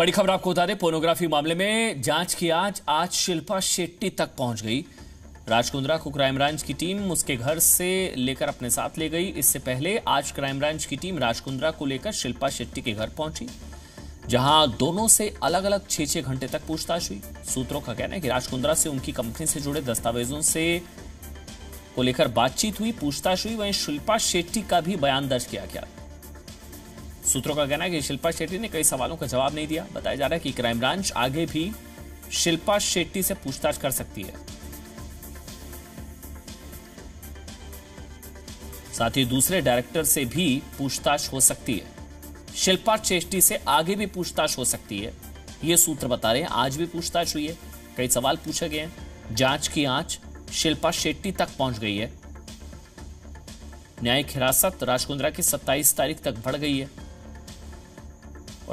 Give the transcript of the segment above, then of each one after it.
बड़ी खबर आपको बता दें, पोर्नोग्राफी मामले में जाँच की आज आज शिल्पा शेट्टी तक पहुँच गई। राजकुंद्रा को क्राइम ब्रांच की टीम उसके घर से लेकर अपने साथ ले गई। इससे पहले आज क्राइम ब्रांच की टीम राजकुंद्रा को लेकर शिल्पा शेट्टी के घर पहुँची, जहाँ दोनों से अलग अलग छह छह घंटे तक पूछताछ हुई। सूत्रों का कहना है कि राजकुंद्रा से उनकी कंपनी से जुड़े दस्तावेजों से को लेकर बातचीत हुई, पूछताछ हुई। वहीं शिल्पा शेट्टी का भी बयान दर्ज किया गया। सूत्रों का कहना है कि शिल्पा शेट्टी ने कई सवालों का जवाब नहीं दिया। बताया जा रहा है कि क्राइम ब्रांच आगे भी शिल्पा शेट्टी से पूछताछ कर सकती है। साथ ही दूसरे डायरेक्टर से भी पूछताछ हो सकती है। शिल्पा शेट्टी से आगे भी पूछताछ हो सकती है। ये सूत्र बता रहे हैं, आज भी पूछताछ हुई है। कई सवाल पूछे गए हैं। जाँच की आँच शिल्पा शेट्टी तक पहुँच गई है। न्यायिक हिरासत राजकुंद्रा की 27 तारीख तक बढ़ गई है।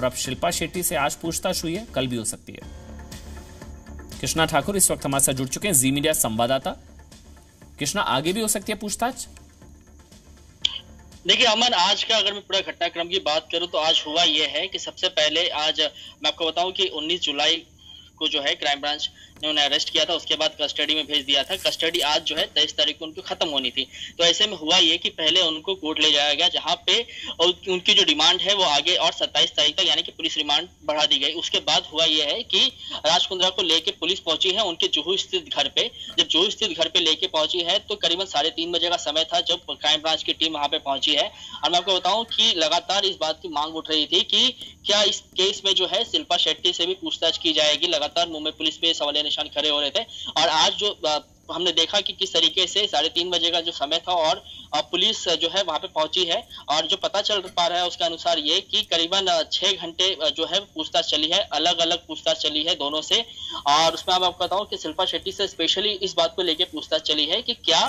और अब शिल्पा शेट्टी से आज पूछताछ हुई है, कल भी हो सकती है। कृष्णा ठाकुर इस वक्त हमारे साथ जुड़ चुके हैं, जी मीडिया संवाददाता। कृष्णा, आगे भी हो सकती है पूछताछ? देखिए, अमन, आज का अगर मैं पूरा घटनाक्रम की बात करूँ तो आज हुआ यह है कि सबसे पहले आज मैं आपको बताऊँ कि 19 जुलाई को जो है, क्राइम ब्रांच उन्हें अरेस्ट किया था, उसके बाद कस्टडी में भेज दिया था। कस्टडी आज जो है, तेईस तारीख को उनकी खत्म होनी थी। तो ऐसे में हुआ ये कि पहले उनको कोर्ट ले जाया गया, जहाँ पे उनकी जो डिमांड है, वो आगे और सत्ताईस तारीख तक, यानी कि पुलिस रिमांड बढ़ा दी गई। उसके बाद हुआ यह है कि राजकुंद्रा को लेके पुलिस पहुँची है, उनके जुहू स्थित घर पे। जब जुहू स्थित घर पे लेके पहुँची है तो करीबन साढ़े तीन बजे का समय था जब क्राइम ब्रांच की टीम वहाँ पे पहुँची है। और मैं आपको बताऊँ कि लगातार इस बात की मांग उठ रही थी कि क्या इस केस में जो है, शिल्पा शेट्टी से भी पूछताछ की जाएगी। लगातार मुंबई पुलिस पे सवाल निशान खड़े हो रहे थे। और आज जो हमने देखा कि किस तरीके से साढ़े तीन बजे का जो समय था और पुलिस जो है वहाँ पे पहुँची है। और जो पता चल पा रहा है उसके अनुसार ये कि करीबन छह घंटे जो है पूछताछ चली है। अलग अलग पूछताछ चली है दोनों से। और उसमें मैं आपको बताऊँ कि शिल्पा शेट्टी से स्पेशली इस बात को लेकर पूछताछ चली है कि क्या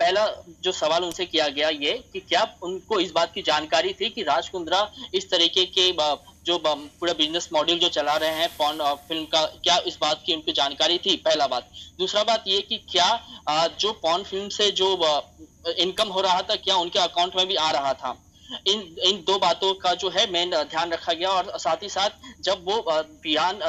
पहला जो सवाल उनसे किया गया ये कि क्या उनको इस बात की जानकारी थी कि राज कुंद्रा इस तरीके के जो पूरा बिज़नेस मॉडल जो चला रहे हैं पॉन फ़िल्म का, क्या इस बात की उनको जानकारी थी? पहला बात। दूसरा बात ये कि क्या जो पॉन फ़िल्म से जो इनकम हो रहा था, क्या उनके अकाउंट में भी आ रहा था? इन इन दो बातों का जो है मेन ध्यान रखा गया और साथ ही साथ जब वो बयान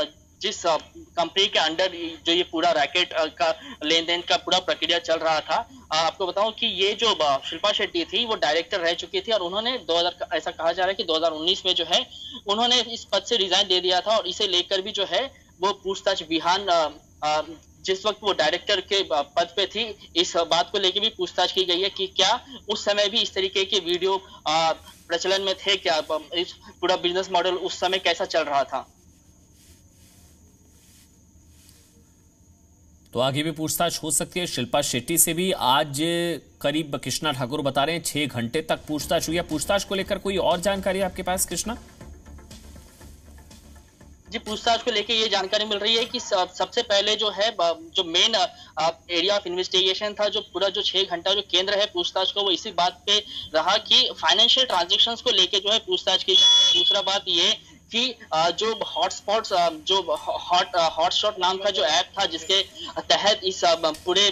जिस कंपनी के अंडर जो ये पूरा रैकेट का लेन देन का पूरा प्रक्रिया चल रहा था आपको बताऊँ कि ये जो शिल्पा शेट्टी थी, वो डायरेक्टर रह चुकी थी और उन्होंने 2000 ऐसा कहा जा रहा है कि 2019 में जो है, उन्होंने इस पद से रिजाइन दे दिया था और इसे लेकर भी जो है, वो पूछताछ बिहान जिस वक्त वो डायरेक्टर के पद पे थी, इस बात को लेकर भी पूछताछ की गई है कि क्या उस समय भी इस तरीके के वीडियो प्रचलन में थे, क्या इस पूरा बिज़नेस मॉडल उस समय कैसा चल रहा था? तो आगे भी पूछताछ हो सकती है। शिल्पा शेट्टी से भी आज करीब कृष्णा ठाकुर बता रहे हैं, छह घंटे तक पूछताछ हुई है। पूछताछ को लेकर कोई और जानकारी आपके पास, कृष्णा? जी, पूछताछ को लेकर ये जानकारी मिल रही है कि सबसे पहले जो है जो मेन एरिया ऑफ़ इन्वेस्टिगेशन था, जो पूरा जो छह घंटा जो केंद्र है पूछताछ का, वो इसी बात पे रहा कि फाइनेंशियल ट्रांजेक्शंस को लेकर जो है पूछताछ की दूसरा बात ये कि जो हॉटस्पॉट जो हॉट हॉटशॉट नाम का जो ऐप था जिसके तहत इस पूरे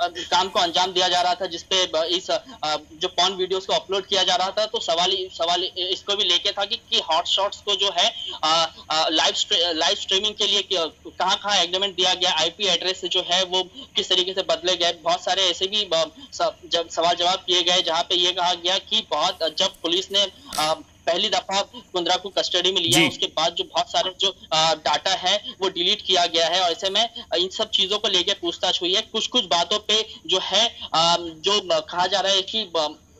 काम को अंजाम दिया जा रहा था जिसपे इस जो पॉन वीडियोस को अपलोड किया जा रहा था तो सवाल सवाल इसको भी लेके था कि, कि हॉट शॉट्स को जो है लाइव लाइव स्ट्रीमिंग के लिए कहाँ कहाँ एग्रीमेंट दिया गया आईपी एड्रेस जो है वो किस तरीके से बदले गए बहुत सारे ऐसे भी जब सवाल जवाब किए गए जहाँ पे ये कहा गया कि बहुत जब पुलिस ने पहली दफ़ा कुंद्रा को कस्टडी में लिया उसके बाद जो बहुत सारे जो डाटा है वो डिलीट किया गया है और ऐसे में इन सब चीज़ों को लेकर पूछताछ हुई है। कुछ कुछ बातों पे जो है जो कहा जा रहा है कि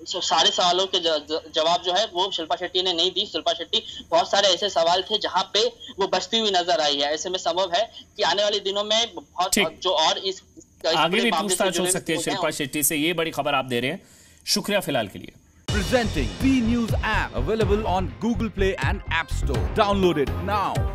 सारे सवालों के जवाब जो है वो शिल्पा शेट्टी ने नहीं दी। शिल्पा शेट्टी बहुत सारे ऐसे सवाल थे जहाँ पे वो बचती हुई नज़र आई है। ऐसे में संभव है कि आने वाले दिनों में बहुत जो और इस आगे भी पूछताछ हो सकती है शिल्पा शेट्टी से। ये बड़ी खबर आप दे रहे हैं। शुक्रिया फ़िलहाल के लिए। Presenting B News app available on Google Play and App Store. Download it now.